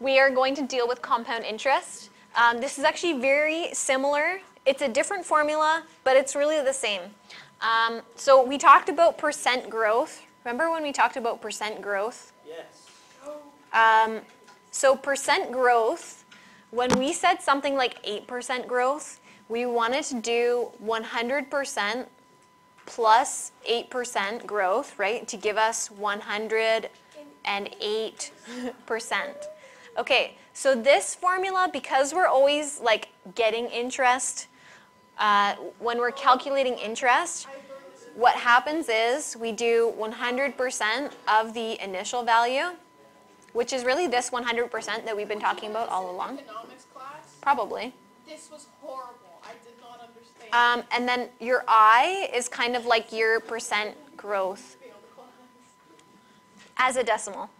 we are going to deal with compound interest. Um, this is actually very similar. It's a different formula, but it's really the same. Um, so we talked about percent growth. Remember when we talked about percent growth? Yes. Um, so percent growth, when we said something like 8% growth, we wanted to do 100% plus 8% growth, right, to give us 108%. Okay, so this formula, because we're always like getting interest, uh, when we're calculating interest, what happens is we do 100% of the initial value, which is really this 100% that we've been talking about all along. Economics class. Probably. This was horrible. I did not understand. Um, and then your I is kind of like your percent growth as a decimal.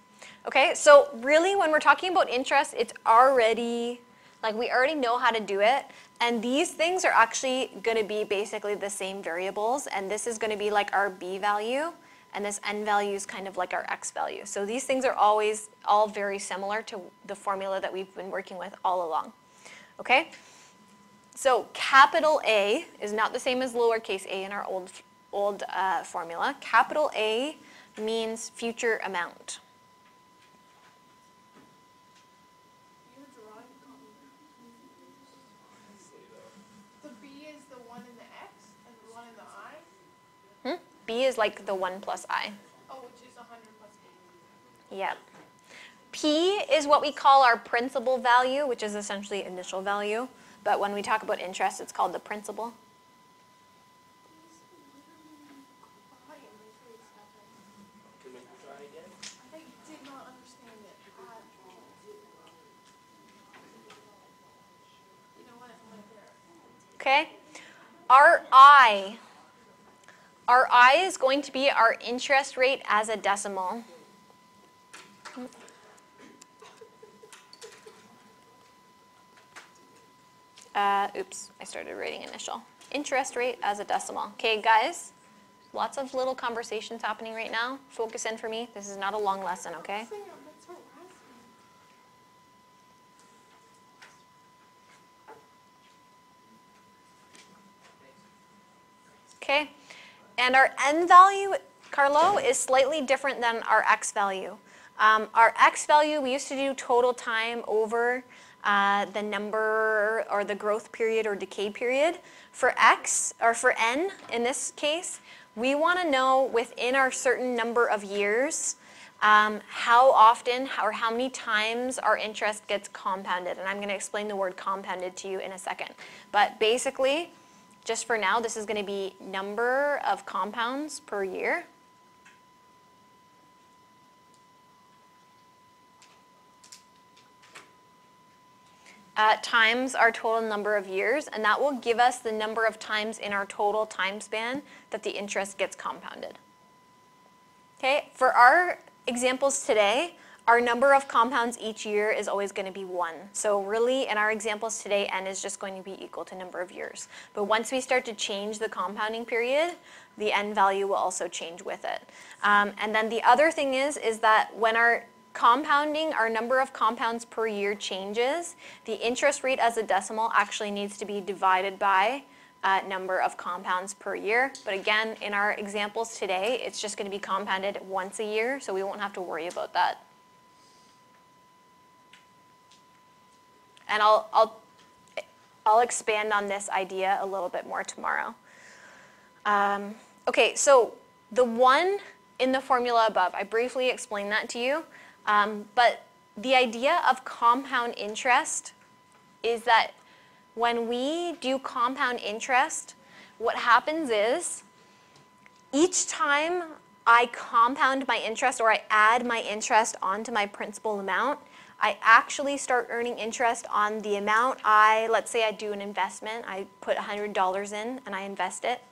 Okay, so really when we're talking about interest, it's already, like we already know how to do it. And these things are actually gonna be basically the same variables. And this is gonna be like our B value. And this N value is kind of like our X value. So these things are always all very similar to the formula that we've been working with all along. Okay? So capital A is not the same as lowercase a in our old, old uh, formula. Capital A means future amount. You're drawing The B is the one in the X and the one in the I. Hmm? B is like the 1 plus I. Oh, which is 100 plus 8. Yep. P is what we call our principal value, which is essentially initial value. But when we talk about interest, it's called the principal. I am literally stuck. Can we try again? I did not understand it at all. You know what? I'm right there. Okay? Our I. Our I is going to be our interest rate as a decimal. Uh, oops, I started writing initial. Interest rate as a decimal. Okay, guys, lots of little conversations happening right now. Focus in for me. This is not a long lesson, okay? Saying that's harassment. Okay, and our n value, Carlo, is slightly different than our x value. Um, our x value, we used to do total time over uh, the number or the growth period or decay period. For x, or for n in this case, we want to know within our certain number of years um, how often or how many times our interest gets compounded. And I'm going to explain the word compounded to you in a second. But basically, just for now, this is going to be number of compounds per year. Uh, times our total number of years, and that will give us the number of times in our total time span that the interest gets compounded. Okay, for our examples today, our number of compounds each year is always going to be 1. So really, in our examples today, n is just going to be equal to number of years. But once we start to change the compounding period, the n value will also change with it. Um, and then the other thing is, is that when our compounding, our number of compounds per year changes, the interest rate as a decimal actually needs to be divided by uh, number of compounds per year. But again, in our examples today, it's just going to be compounded once a year, so we won't have to worry about that. And I'll, I'll, I'll expand on this idea a little bit more tomorrow. Um, okay, so the one in the formula above, I briefly explained that to you. Um, but the idea of compound interest is that when we do compound interest, what happens is each time I compound my interest or I add my interest onto my principal amount, I actually start earning interest on the amount I, let's say I do an investment, I put $100 in and I invest it.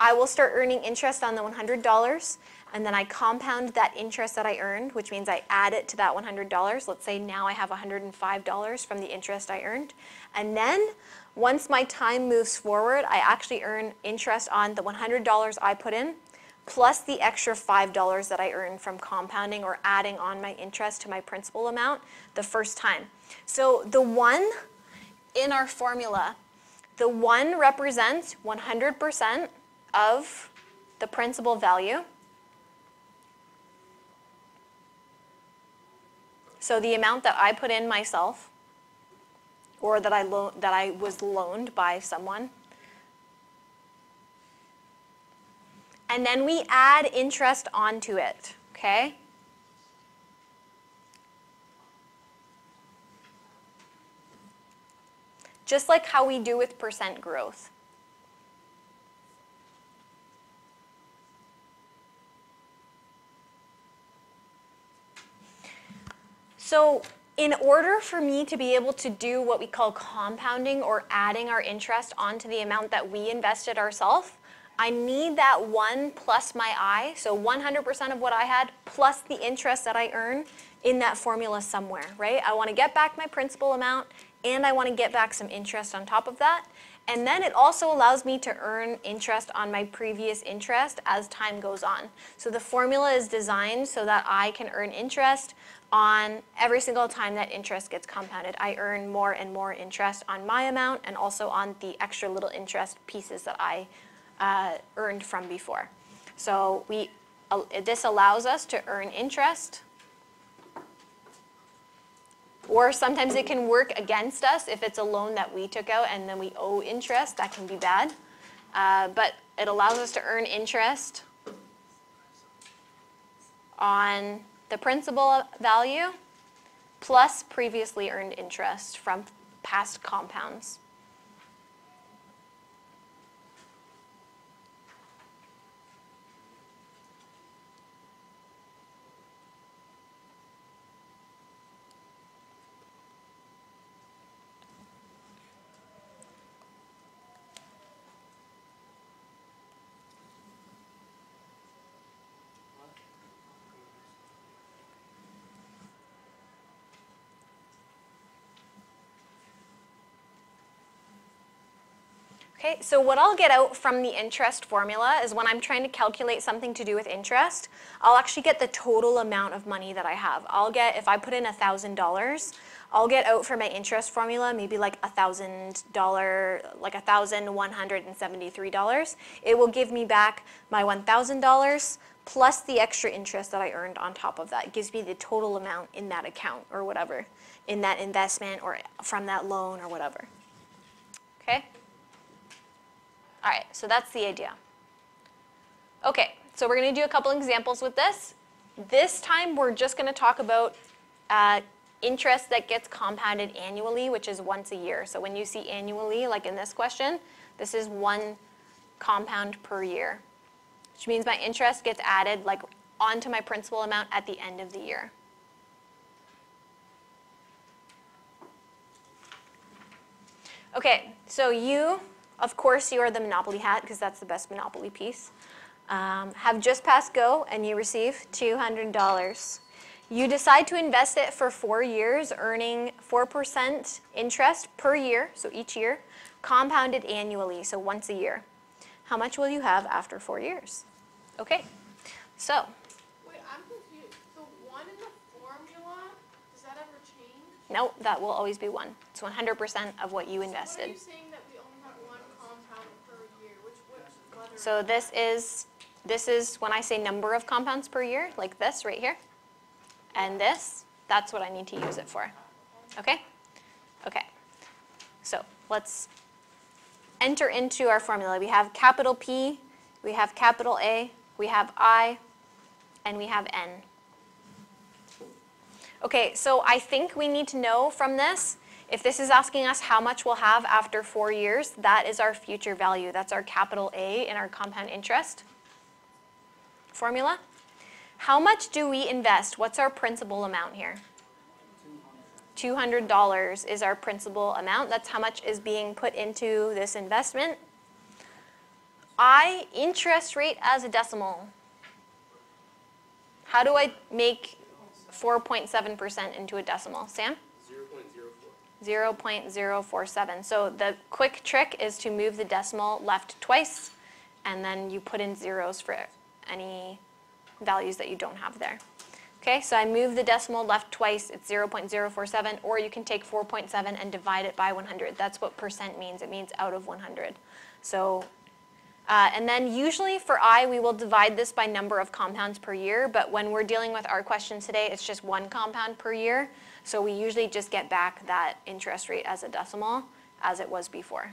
I will start earning interest on the $100 and then I compound that interest that I earned, which means I add it to that $100. Let's say now I have $105 from the interest I earned. And then once my time moves forward, I actually earn interest on the $100 I put in plus the extra $5 that I earned from compounding or adding on my interest to my principal amount the first time. So the one in our formula, the one represents 100% of the principal value. So the amount that I put in myself, or that I that I was loaned by someone. And then we add interest onto it, okay? Just like how we do with percent growth. So in order for me to be able to do what we call compounding or adding our interest onto the amount that we invested ourselves, I need that one plus my I, so 100% of what I had plus the interest that I earn in that formula somewhere, right? I want to get back my principal amount and I want to get back some interest on top of that. And then it also allows me to earn interest on my previous interest as time goes on. So the formula is designed so that I can earn interest on every single time that interest gets compounded. I earn more and more interest on my amount and also on the extra little interest pieces that I uh, earned from before. So we, uh, this allows us to earn interest or sometimes it can work against us if it's a loan that we took out and then we owe interest. That can be bad. Uh, but it allows us to earn interest on the principal value plus previously earned interest from past compounds. Okay, so what I'll get out from the interest formula is when I'm trying to calculate something to do with interest, I'll actually get the total amount of money that I have. I'll get, if I put in $1,000, I'll get out for my interest formula maybe like $1,000, like $1,173. It will give me back my $1,000 plus the extra interest that I earned on top of that. It gives me the total amount in that account or whatever, in that investment or from that loan or whatever. Okay? All right, so that's the idea. Okay, so we're going to do a couple examples with this. This time we're just going to talk about uh, interest that gets compounded annually, which is once a year. So when you see annually, like in this question, this is one compound per year, which means my interest gets added like onto my principal amount at the end of the year. Okay, so you of course, you are the Monopoly hat because that's the best Monopoly piece. Um, have just passed go and you receive $200. You decide to invest it for four years, earning 4% interest per year, so each year, compounded annually, so once a year. How much will you have after four years? Okay, so. Wait, I'm confused. The one in the formula, does that ever change? No, that will always be one. It's 100% of what you So what are invested. you saying that we only have one compound per year? Which, which letter? So this is, this is when I say number of compounds per year, like this right here. And this, that's what I need to use it for. Okay? Okay. So let's enter into our formula. We have capital P, we have capital A, we have I, and we have N. Okay, so I think we need to know from this, if this is asking us how much we'll have after four years, that is our future value. That's our capital A in our compound interest formula. How much do we invest? What's our principal amount here? $200 is our principal amount. That's how much is being put into this investment. I, interest rate as a decimal. How do I make 4.7% into a decimal? Sam? 0.04. 0.047. So the quick trick is to move the decimal left twice, and then you put in zeros for any values that you don't have there. Okay, so I move the decimal left twice, it's 0.047, or you can take 4.7 and divide it by 100. That's what percent means, it means out of 100. So, uh, and then usually for I, we will divide this by number of compounds per year, but when we're dealing with our question today, it's just one compound per year. So we usually just get back that interest rate as a decimal as it was before.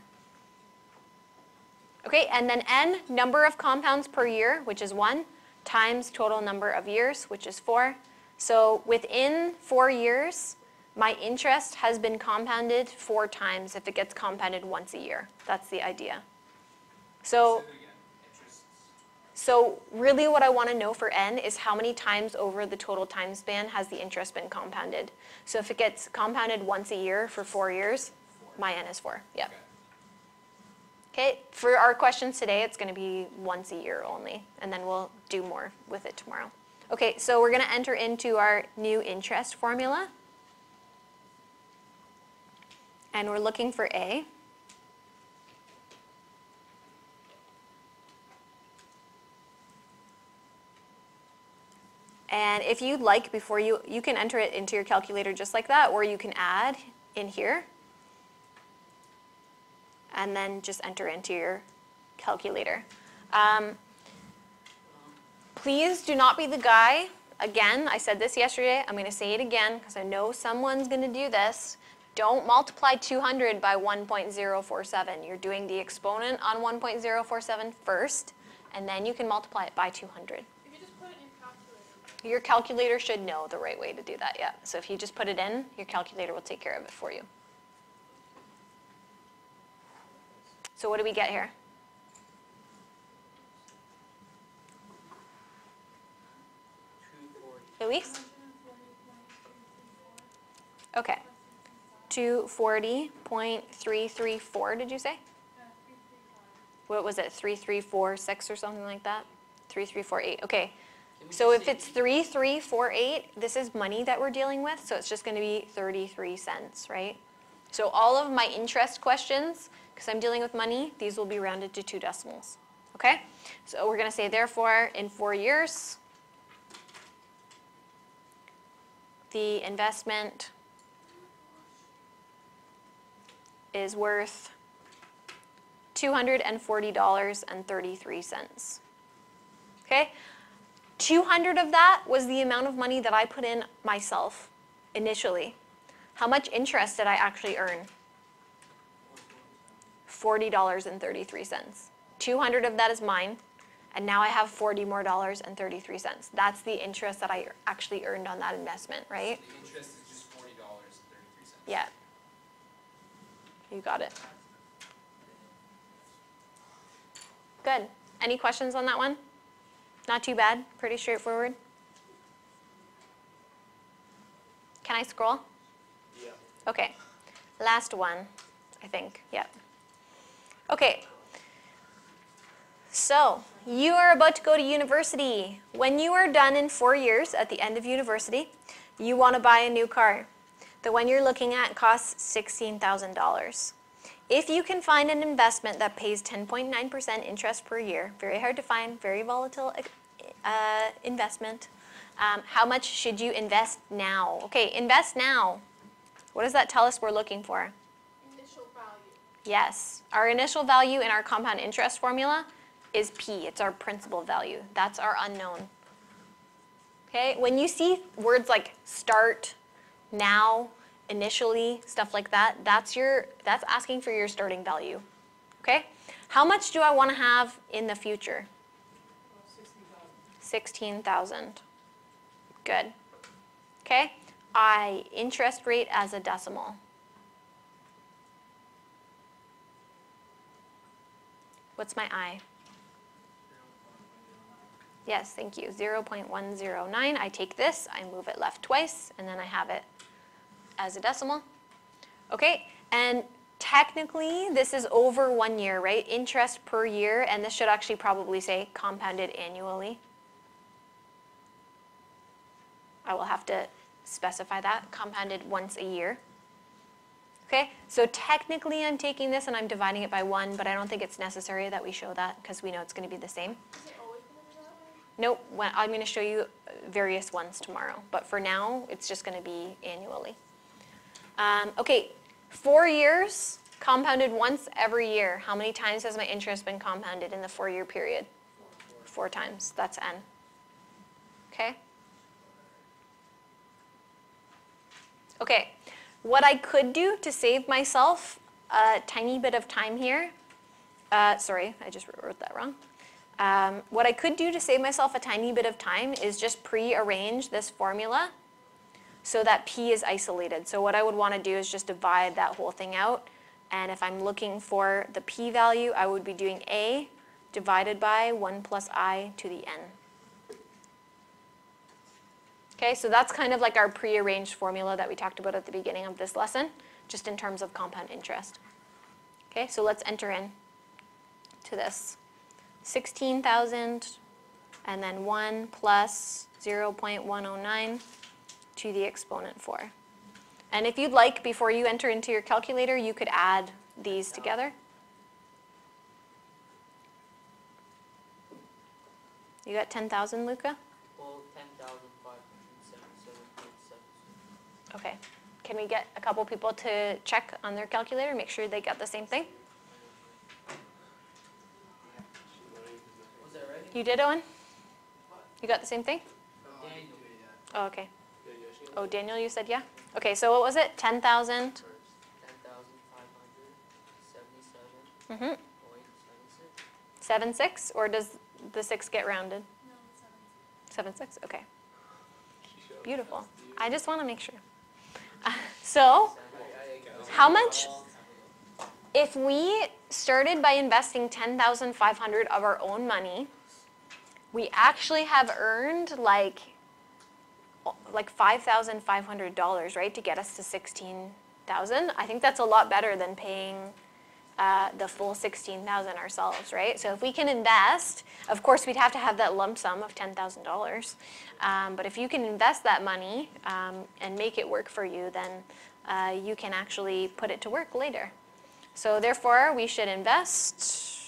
Okay, and then n, number of compounds per year, which is 1, times total number of years, which is 4. So within 4 years, my interest has been compounded 4 times if it gets compounded once a year. That's the idea. So, Say that again. Interests. So really what I want to know for n is how many times over the total time span has the interest been compounded. So if it gets compounded once a year for 4 years, my n is 4. Yeah. Okay. Okay, for our questions today, it's going to be once a year only, and then we'll do more with it tomorrow. Okay, so we're going to enter into our new interest formula. And we're looking for A. And if you'd like, before you, you can enter it into your calculator just like that, or you can add in here and then just enter into your calculator. Um, please do not be the guy, again, I said this yesterday, I'm going to say it again because I know someone's going to do this. Don't multiply 200 by 1.047. You're doing the exponent on 1.047 first, and then you can multiply it by 200. If you just put it in your calculator, Your calculator should know the right way to do that, yeah. So if you just put it in, your calculator will take care of it for you. So what do we get here? Elise? Okay. 240.334, did you say? What was it, 3346 or something like that? 3348, okay. So if it's 3348, this is money that we're dealing with, so it's just going to be 33 cents, right? So all of my interest questions, because I'm dealing with money, these will be rounded to two decimals, okay? So we're going to say therefore, in four years, the investment is worth $240.33. Okay? 200 of that was the amount of money that I put in myself initially. How much interest did I actually earn? $40.33. 200 of that is mine, and now I have 40 more dollars and 33 cents. That's the interest that I actually earned on that investment, right? The interest is just forty dollars and thirty-three cents. Yeah. You got it. Good. Any questions on that one? Not too bad, pretty straightforward. Can I scroll? Yeah. Okay, last one, I think, yep. Okay, so you are about to go to university. When you are done in four years at the end of university, you want to buy a new car. The one you're looking at costs $16,000. If you can find an investment that pays 10.9% interest per year, very hard to find, very volatile uh, investment, um, how much should you invest now? Okay, invest now. What does that tell us we're looking for? initial value. Yes, our initial value in our compound interest formula is P. It's our principal value. That's our unknown. Okay, when you see words like start, now, initially, stuff like that, that's your that's asking for your starting value. Okay? How much do I want to have in the future? 16,000. Good. Okay? I interest rate as a decimal. What's my I? Yes, thank you. 0.109. I take this, I move it left twice, and then I have it as a decimal. Okay, and technically this is over one year, right? Interest per year, and this should actually probably say compounded annually. I will have to specify that, compounded once a year. Okay, so technically I'm taking this and I'm dividing it by one, but I don't think it's necessary that we show that because we know it's going to be the same. Nope, I'm gonna show you various ones tomorrow, but for now, it's just gonna be annually. Um, okay, four years, compounded once every year. How many times has my interest been compounded in the four-year period? Four times, that's n. Okay? Okay, what I could do to save myself a tiny bit of time here, uh, sorry, I just wrote that wrong. Um, what I could do to save myself a tiny bit of time is just pre-arrange this formula so that p is isolated. So what I would want to do is just divide that whole thing out. And if I'm looking for the p-value, I would be doing a divided by 1 plus i to the n. Okay, so that's kind of like our pre-arranged formula that we talked about at the beginning of this lesson, just in terms of compound interest. Okay, so let's enter in to this. 16,000 and then 1 plus 0.109 to the exponent 4. And if you'd like, before you enter into your calculator, you could add these together. You got 10,000, Luca? Well, ten thousand five hundred seventy-seven point seven. Okay. Can we get a couple people to check on their calculator, make sure they got the same thing? Was that right? You did, Owen? You got the same thing? Uh, Daniel. Oh, okay. Oh, Daniel, you said yeah? Okay, so what was it? 10,000? Ten thousand five hundred seventy-seven Mm-hmm. point seven six. 7, 6? Or does the 6 get rounded? 7, 6? Okay. Beautiful. I just want to make sure. So, how much? If we started by investing 10,500 of our own money, we actually have earned like like $5,500, right, to get us to 16,000. I think that's a lot better than paying uh, the full 16,000 ourselves, right? So if we can invest, of course, we'd have to have that lump sum of $10,000. Um, but if you can invest that money um, and make it work for you, then uh, you can actually put it to work later. So therefore, we should invest.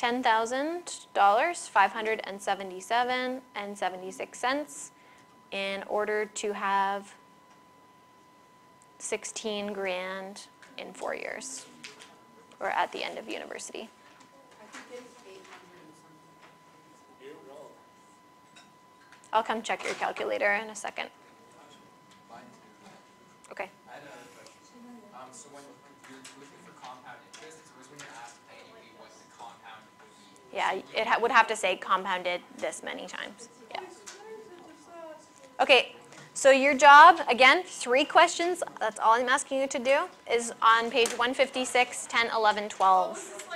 Ten thousand dollars, five hundred and seventy-seven and seventy-six cents, in order to have sixteen grand in four years, or at the end of university. I'll come check your calculator in a second. Okay. I had another question. Um, so when you're looking for compound interest, it's always when you're asked Yeah, it ha- would have to say compounded this many times. Yeah. Okay, so your job, again, three questions, that's all I'm asking you to do, is on page 156, 10, 11, 12.